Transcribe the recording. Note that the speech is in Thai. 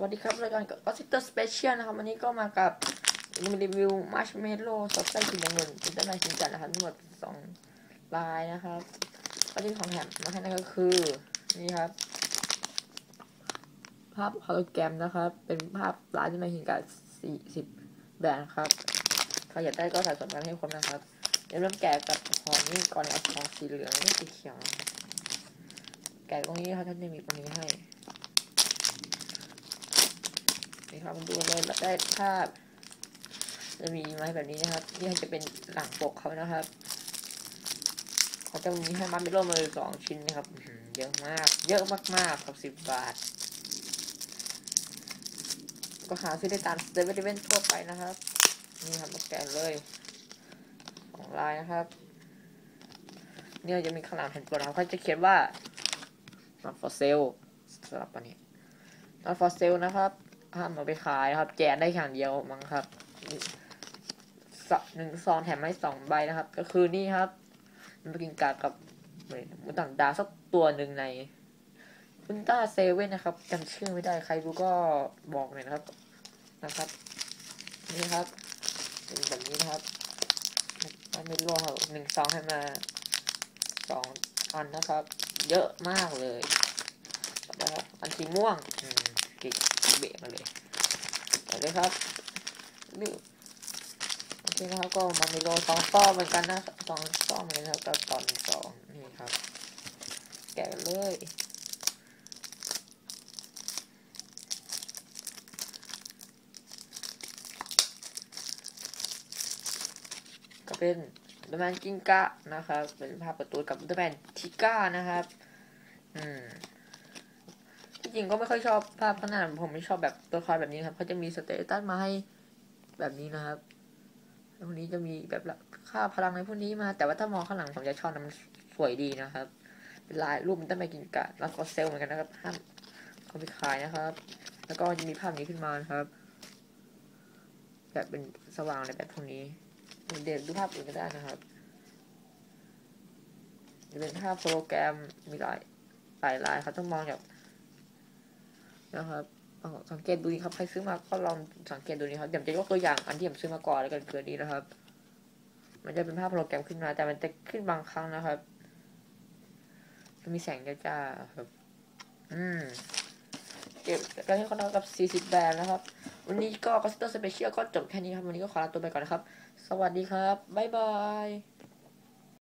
วัสดีครับรายการก็ซิเตอร์สเปเชียลนะครับวันนี้ก็มากับรีวิวมาร์ชเมลโล่ซอสไส้สีน้ำเงินเป็นต้นไม้ชิ้นจัดนะครับทั้งหมดสองลายนะครับก็ที่ของแถมมาให้นั่นก็คือนี่ครับ ภาพฮอลโลแกรมนะครับ เป็นภาพลายที่มาหินกับสี่สิบแบรนด์ครับใครอยากได้ก็สะสมกันให้ครบนะครับเดี๋ยวเริ่มแกะกับของนี่ก่อนเอาของสีเหลืองไม่สีเขียวแกะตรงนี้ครับท่านจะมีตรงนี้ให้ นี่ครับมาดูเลยแล้วได้ภาพ จะมีไม้แบบนี้นะครับ นี่จะเป็นหลังปกเขานะครับเขาจะมีให้มาเมโลมาเลยสองชิ้นนะครับเยอะมาก เยอะมากๆครับสิบบาท ก็หาซื้อได้ตามเซเว่นเว่นทั่วไปนะครับ นี่ครับมาแกะเลยสองลายนะครับ เนี่ยจะมีข้างหลังแผ่นปกนะครับเขาจะเขียนว่า not for sale สำหรับวันนี้ not for sale นะครับ ห้ามเอาไปขายนะครับ แจกได้อย่างเดียวมั้งครับสหนึ่งซองแถมให้สองใบนะครับ ก็คือนี่ครับมันไปกินกากับมุตังดาสักตัวหนึ่งในอุลตราเซเว่นนะครับจำชื่อไม่ได้ใครรู้ก็บอกหน่อยนะครับนะครับ นี่ครับเป็นแบบนี้นะครับไม่รู้ครับหนึ่งซองให้มาสองอันนะครับ เยอะมากเลยต่อไปครับอันสีม่วงอืมกิก เบะมาเลยเอาเลยครับนี่โอเคนะครับก็มันมีโลสองต้อเหมือนกันนะสองต้อเหมือนกันครับกับตอนสองนี่ครับ แกะเลยก็เป็นอุลตร้าแมนกิงกะนะครับ เป็นภาพประตูกับอุลตร้าแมนทิก้านะครับ อืม จริงก็ไม่ค่อยชอบภาพข้างหน้าผมไม่ชอบแบบตัวละครแบบนี้ครับเขาจะมี status มาให้แบบนี้นะครับแล้วพวกนี้จะมีแบบค่าพลังในพวกนี้มา แต่ว่าถ้ามองข้างหลังผมจะชอบนะมันสวยดีนะครับ เป็นลายรูปอุลตร้าแมนกิงกะแล้วก็เซลเหมือนกันนะครับห้ามเอาไปขายนะครับ แล้วก็จะมีภาพนี้ขึ้นมานะครับแบบเป็นสว่างในแบบพวกนี้เด็ดดูภาพอื่นก็ได้นะครับจะเป็นภาพโปรแกรมมีหลายหลายลายครับต้องมองแบบ นะครับสังเกตดูดีครับใครซื้อมาก็ลองสังเกตดูดีครับเดี๋ยวจะยกตัวอย่างอันที่ผมซื้อมาก่อนแล้วกันเกิดนี้นะครับ มันจะเป็นภาพโปรแกรมขึ้นมา แต่มันจะขึ้นบางครั้งนะครับจะมีแสงจ้าๆครับอืมเก็บกันให้เขานกับ 40 แบรนด์นะครับ วันนี้ก็กัสเตอร์สเปเชียลก็จบแค่นี้ครับ วันนี้ก็ขอลาตัวไปก่อนนะครับ สวัสดีครับ บ๊ายบาย